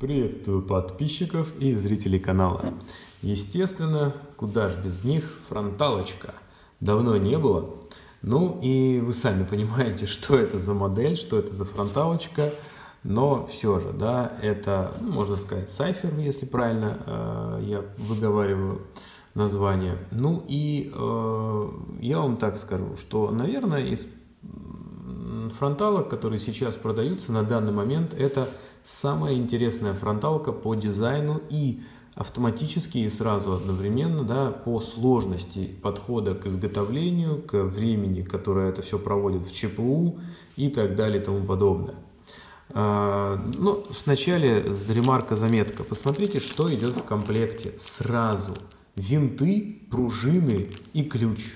Приветствую подписчиков и зрителей канала. Естественно, куда ж без них фронталочка. Давно не было. Ну и вы сами понимаете, что это за модель, что это за фронталочка. Но все же, да, это, ну, можно сказать, сайфер, если правильно э, я выговариваю название. Ну и э, я вам так скажу, что, наверное, из фронталок, которые сейчас продаются на данный момент, это самая интересная фронталка по дизайну и автоматически и сразу одновременно да, по сложности подхода к изготовлению, к времени, которое это все проводит в ЧПУ и так далее и тому подобное. А, ну, вначале ремарка, заметка. Посмотрите, что идет в комплекте сразу. Винты, пружины и ключ.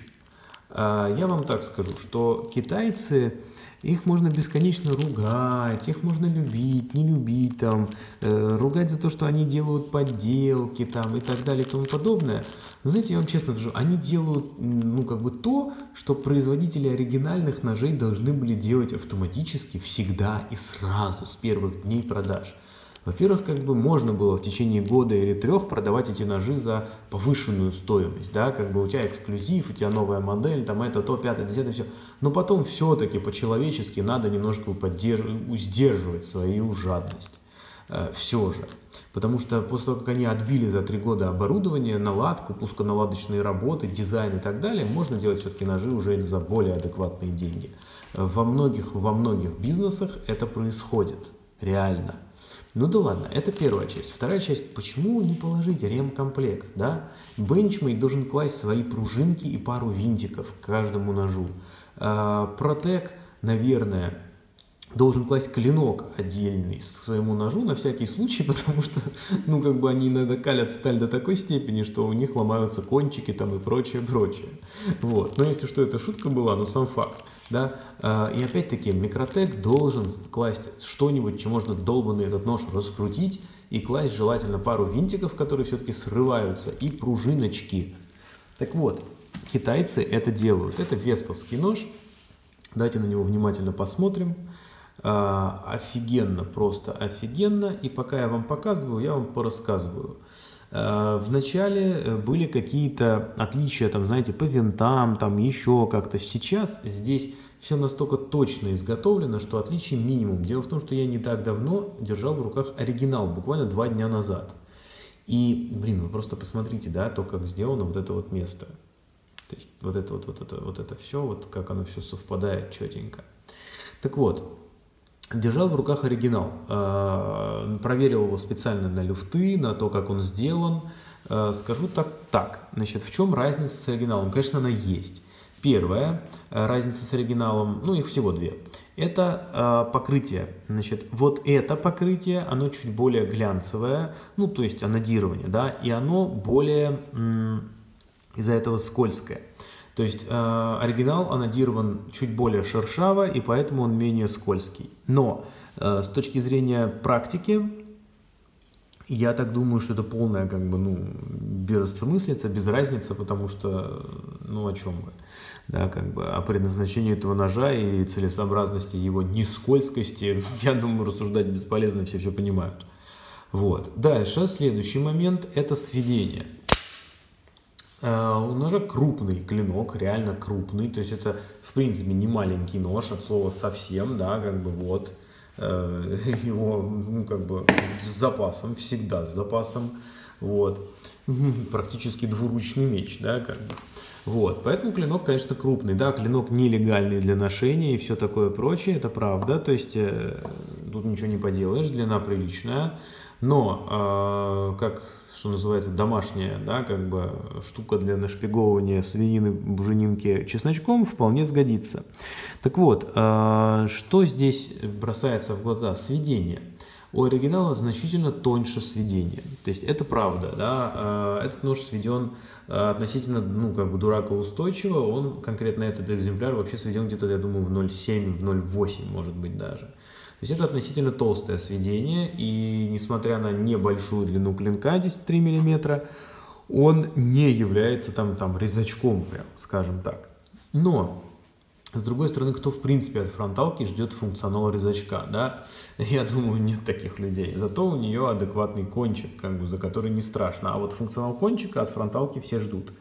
А, я вам так скажу, что китайцы их можно бесконечно ругать, их можно любить, не любить, там, э, ругать за то, что они делают подделки там, и так далее и тому подобное. Но знаете, я вам честно скажу, они делают ну, как бы то, что производители оригинальных ножей должны были делать автоматически всегда и сразу, с первых дней продаж. Во-первых, как бы можно было в течение года или трех продавать эти ножи за повышенную стоимость, да, как бы у тебя эксклюзив, у тебя новая модель, там это, то, пятое, десятое, все. Но потом все-таки по-человечески надо немножко поддерж... сдерживать свою жадность. Э, все же. Потому что после того, как они отбили за три года оборудование, наладку, пусконаладочные работы, дизайн и так далее, можно делать все-таки ножи уже за более адекватные деньги. Во многих, во многих бизнесах это происходит. Реально. Ну да ладно, это первая часть. Вторая часть, почему не положить ремкомплект, да? Бенчмейт должен класть свои пружинки и пару винтиков к каждому ножу. Протек, наверное, должен класть клинок отдельный к своему ножу на всякий случай, потому что, ну, как бы они иногда калят сталь до такой степени, что у них ломаются кончики там и прочее, прочее. Вот. Но если что, это шутка была, но сам факт. Да? А, и опять-таки микротек должен класть что-нибудь, чем можно долбанный этот нож раскрутить и класть желательно пару винтиков, которые все-таки срываются, и пружиночки. Так вот, китайцы это делают. Это весповский нож. Давайте на него внимательно посмотрим. А, офигенно, просто офигенно. И пока я вам показываю, я вам порассказываю. А, Вначале э, были какие-то отличия, там, знаете, по винтам, там еще как-то. Сейчас здесь все настолько точно изготовлено, что отличий минимум. Дело в том, что я не так давно держал в руках оригинал, буквально два дня назад. И, блин, вы просто посмотрите, да, то, как сделано вот это вот место. То есть вот это вот, вот это, вот это все, вот как оно все совпадает четенько. Так вот, Держал в руках оригинал, э, проверил его специально на люфты, на то, как он сделан. Э, скажу так, так, значит, в чем разница с оригиналом? Конечно, она есть. Первая э, разница с оригиналом, ну их всего две, это покрытие. Значит, вот это покрытие, оно чуть более глянцевое, ну то есть анодирование, да, и оно более из-за этого скользкое. То есть э, оригинал анодирован чуть более шершаво, и поэтому он менее скользкий. Но э, с точки зрения практики, я так думаю, что это полная как бы, ну, бессмыслица, без разницы, потому что, ну, о чем мы? Да, как бы о предназначении этого ножа и целесообразности его нескользкости, я думаю, рассуждать бесполезно, все все понимают. Вот. Дальше, следующий момент – это сведение. Э, у ножа крупный клинок, реально крупный, то есть это в принципе не маленький нож от слова совсем, да, как бы вот. Э, его, ну как бы с запасом, всегда с запасом, вот, практически двуручный меч, да, как бы. Вот, поэтому клинок, конечно, крупный, да, клинок нелегальный для ношения и все такое прочее, это правда, то есть э, тут ничего не поделаешь, длина приличная, но, э, как что называется, домашняя, да, как бы штука для нашпиговывания свинины, буженинки чесночком вполне сгодится. Так вот, э, что здесь бросается в глаза? Сведение. У оригинала значительно тоньше сведение. То есть это правда, да, э, этот нож сведен относительно, ну, как бы дуракоустойчиво, он, конкретно этот экземпляр, вообще сведен где-то, я думаю, в 0,7, в 0,8, может быть, даже. То есть это относительно толстое сведение, и несмотря на небольшую длину клинка, 10-3 мм, он не является там, там резачком, прям, скажем так. Но С другой стороны, кто в принципе от фронталки ждет функционал резачка, да? Я думаю, нет таких людей. Зато у нее адекватный кончик, как бы, за который не страшно. А вот функционал кончика от фронталки все ждут.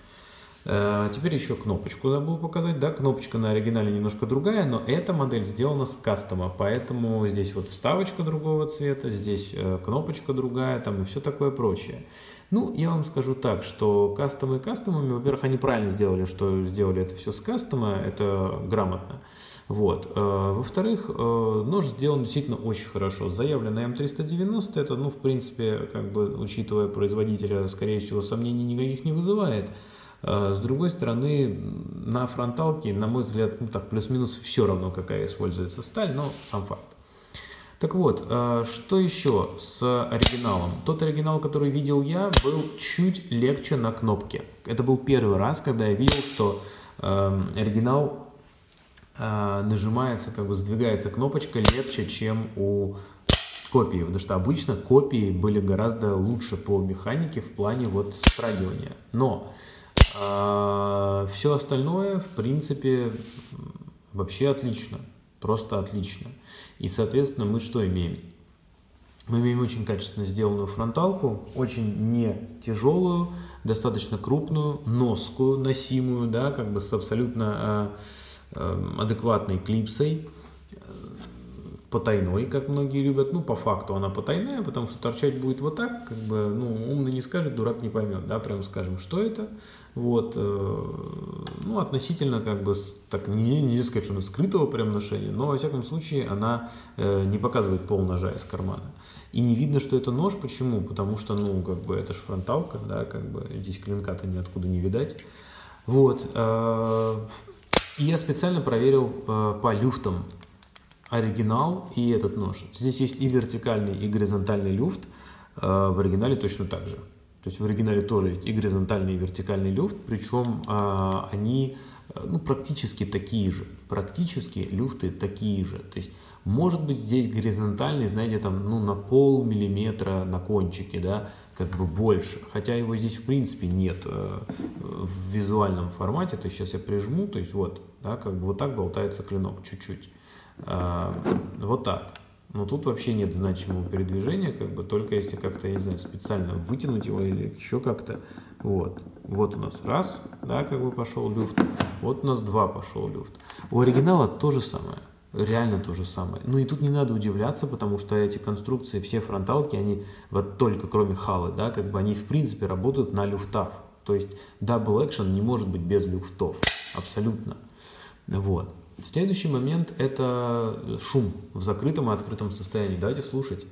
Э, теперь еще кнопочку забыл показать. Да, кнопочка на оригинале немножко другая, но эта модель сделана с кастома, поэтому здесь вот вставочка другого цвета, здесь э, кнопочка другая, там и все такое прочее. Ну, я вам скажу так, что кастомы кастомами, во-первых, они правильно сделали, что сделали это все с кастома, это грамотно. Вот. Э, во-вторых, нож сделан действительно очень хорошо. Заявленный М390, это, ну, в принципе, как бы, учитывая производителя, скорее всего, сомнений никаких не вызывает. Э, с другой стороны, на фронталке, на мой взгляд, ну так, плюс-минус все равно, какая используется сталь, но сам факт. Так вот, э, что еще с оригиналом? Тот оригинал, который видел я, был чуть легче на кнопке. Это был первый раз, когда я видел, что эм, оригинал э, нажимается, как бы сдвигается кнопочка легче, чем у копии, потому что обычно копии были гораздо лучше по механике в плане вот страгивания. Но э, все остальное, в принципе, вообще отлично, просто отлично. И, соответственно, мы что имеем? Мы имеем очень качественно сделанную фронталку, очень не тяжелую, достаточно крупную, носкую, носимую, да, как бы с абсолютно э, э, адекватной клипсой, потайной, как многие любят. Ну, по факту она потайная, потому что торчать будет вот так, как бы, ну, умный не скажет, дурак не поймет, да, прямо скажем, что это. Вот, э, ну, относительно, как бы, так, не, нельзя сказать, что она скрытого прям ношения, но, во всяком случае, она э, не показывает пол ножа из кармана. И не видно, что это нож. Почему? Потому что, ну, как бы, это же фронталка, да, как бы, здесь клинка-то ниоткуда не видать. Вот. Э, я специально проверил по люфтам оригинал и этот нож. Здесь есть и вертикальный, и горизонтальный люфт. Э, в оригинале точно так же. То есть в оригинале тоже есть и горизонтальный, и вертикальный люфт, причем а, они э, ну, практически такие же. Практически люфты такие же. То есть может быть здесь горизонтальный, знаете, там ну, на пол миллиметра на кончике, да, как бы больше. Хотя его здесь в принципе нет э, в визуальном формате. То есть сейчас я прижму, то есть вот, да, как бы вот так болтается клинок чуть-чуть. А, вот так. Но тут вообще нет значимого передвижения, как бы только если как-то, я не знаю, специально вытянуть его или еще как-то. Вот. Вот у нас раз, да, как бы пошел люфт. Вот у нас два пошел люфт. У оригинала то же самое. Реально то же самое. Ну и тут не надо удивляться, потому что эти конструкции, все фронталки, они вот только кроме халы, да, как бы они в принципе работают на люфтах. То есть Double Action не может быть без люфтов. Абсолютно. Вот. Следующий момент – это шум в закрытом и открытом состоянии. Давайте слушать.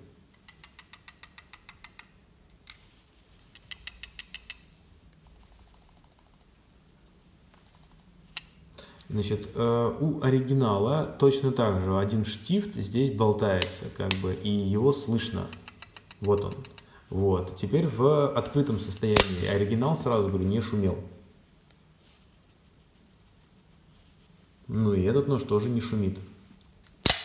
Значит, э, у оригинала точно так же один штифт здесь болтается, как бы, и его слышно. Вот он. Вот. Теперь в открытом состоянии. Оригинал, сразу говорю, не шумел. Ну и этот нож тоже не шумит.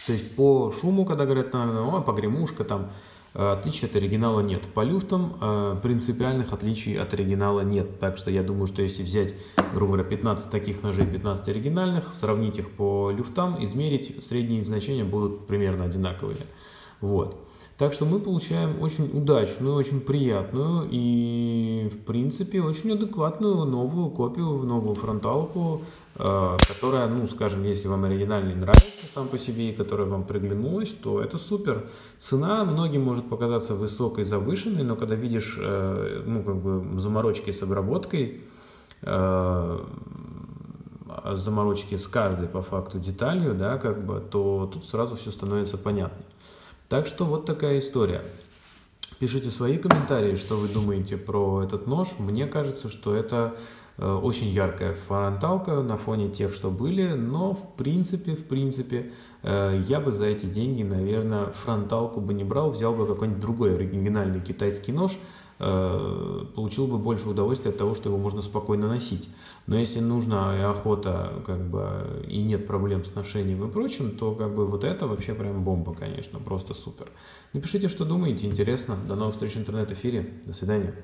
То есть по шуму, когда говорят, ну, погремушка, там э, отличий от оригинала нет. По люфтам э, принципиальных отличий от оригинала нет. Так что я думаю, что если взять, грубо говоря, 15 таких ножей, 15 оригинальных, сравнить их по люфтам, измерить, средние значения будут примерно одинаковые. Вот. Так что мы получаем очень удачную, очень приятную и, в принципе, очень адекватную новую копию, новую фронталку которая, ну, скажем, если вам оригинальный нравится сам по себе и которая вам приглянулась, то это супер. Цена многим может показаться высокой, завышенной, но когда видишь, э, ну, как бы заморочки с обработкой, э, заморочки с каждой по факту деталью, да, как бы, то тут сразу все становится понятно. Так что вот такая история. Пишите свои комментарии, что вы думаете про этот нож. Мне кажется, что это Э, очень яркая фронталка на фоне тех, что были, но в принципе, в принципе, э, я бы за эти деньги, наверное, фронталку бы не брал, взял бы какой-нибудь другой оригинальный китайский нож, э, получил бы больше удовольствия от того, что его можно спокойно носить. Но если нужна и охота, как бы, и нет проблем с ношением и прочим, то как бы вот это вообще прям бомба, конечно, просто супер. Напишите, что думаете, интересно. До новых встреч в интернет-эфире. До свидания.